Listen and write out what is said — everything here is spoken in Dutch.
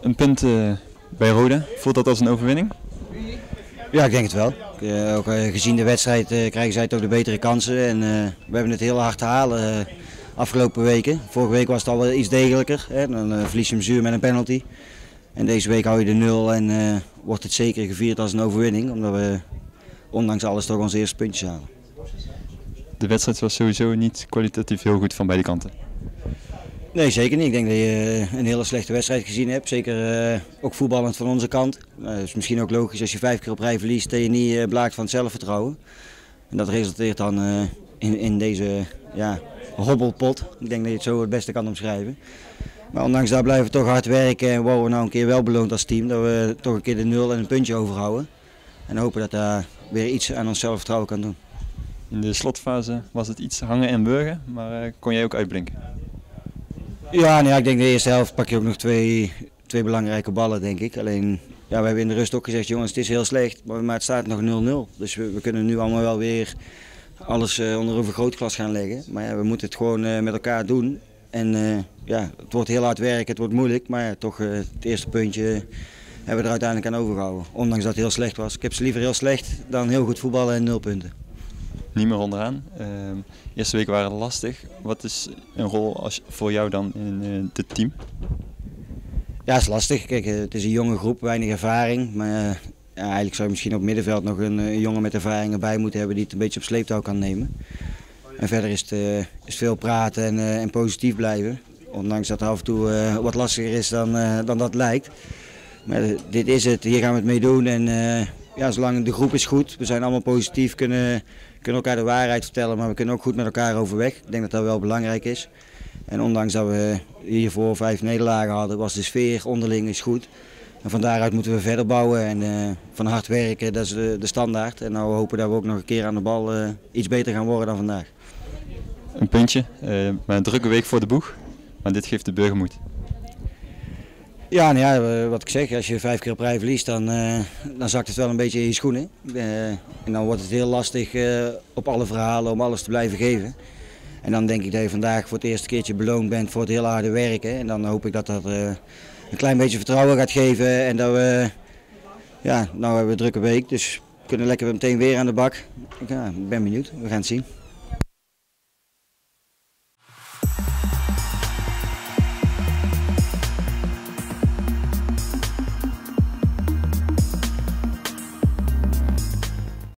Een punt uh, bij Roda, voelt dat als een overwinning? Ja, ik denk het wel. Uh, ook uh, gezien de wedstrijd krijgen zij toch de betere kansen. En we hebben het heel hard te halen afgelopen weken. Vorige week was het al wel iets degelijker. Hè? Dan verlies je hem zuur met een penalty. En deze week hou je de nul en wordt het zeker gevierd als een overwinning. Omdat we ondanks alles toch ons eerste puntjes halen. De wedstrijd was sowieso niet kwalitatief heel goed van beide kanten. Nee, zeker niet. Ik denk dat je een hele slechte wedstrijd gezien hebt. Zeker uh, ook voetballend van onze kant. Uh, het is misschien ook logisch als je vijf keer op rij verliest dat je niet uh, blaakt van het zelfvertrouwen. En dat resulteert dan in, in deze ja, hobbelpot. Ik denk dat je het zo het beste kan omschrijven. Maar ondanks dat blijven we toch hard werken en worden we nou een keer wel beloond als team. Dat we toch een keer de nul en een puntje overhouden. En hopen dat daar weer iets aan ons zelfvertrouwen kan doen. In de slotfase was het iets hangen en burgen, maar kon jij ook uitblinken? Ja, nou ik denk de eerste helft pak je ook nog twee, twee belangrijke ballen, denk ik. Alleen, ja, we hebben in de rust ook gezegd, jongens, het is heel slecht, maar het staat nog 0-0. Dus we, kunnen nu allemaal wel weer alles uh, onder een vergrootglas gaan leggen. Maar ja, we moeten het gewoon uh, met elkaar doen. En uh, ja, het wordt heel hard werken, het wordt moeilijk, maar toch het eerste puntje hebben we er uiteindelijk aan overgehouden. Ondanks dat het heel slecht was. Ik heb ze liever heel slecht dan heel goed voetballen en nul punten niet meer onderaan. Uh, eerste weken waren lastig. Wat is een rol als, voor jou dan in het team? Ja, het is lastig. Kijk, eh, het is een jonge groep, weinig ervaring. Maar ja, eigenlijk zou je misschien op middenveld nog een, een, jongen met ervaring erbij moeten hebben die het een beetje op sleeptouw kan nemen. En verder is het, is veel praten en, en, positief blijven. Ondanks dat het af en toe wat lastiger is dan, dan dat lijkt. Maar dit is het, hier gaan we het mee doen. En ja, zolang de groep is goed, we zijn allemaal positief, kunnen, kunnen elkaar de waarheid vertellen, maar we kunnen ook goed met elkaar overweg. Ik denk dat dat wel belangrijk is. En ondanks dat we hiervoor vijf nederlagen hadden, was de sfeer onderling is goed. En van daaruit moeten we verder bouwen en uh, van hard werken, dat is de, de, standaard. En nou hopen dat we ook nog een keer aan de bal uh, iets beter gaan worden dan vandaag. Een puntje, uh, met een drukke week voor de boeg, maar dit geeft de burger moed. Ja, nou ja, wat ik zeg, als je vijf keer op rij verliest, dan, uh, dan zakt het wel een beetje in je schoenen. Uh, en dan wordt het heel lastig op alle verhalen om alles te blijven geven. En dan denk ik dat je vandaag voor het eerste keertje beloond bent voor het heel harde werken. En dan hoop ik dat dat een klein beetje vertrouwen gaat geven. En dat we, ja, nou hebben we een drukke week, dus we kunnen lekker meteen weer aan de bak. Ja, ik ben benieuwd, we gaan het zien.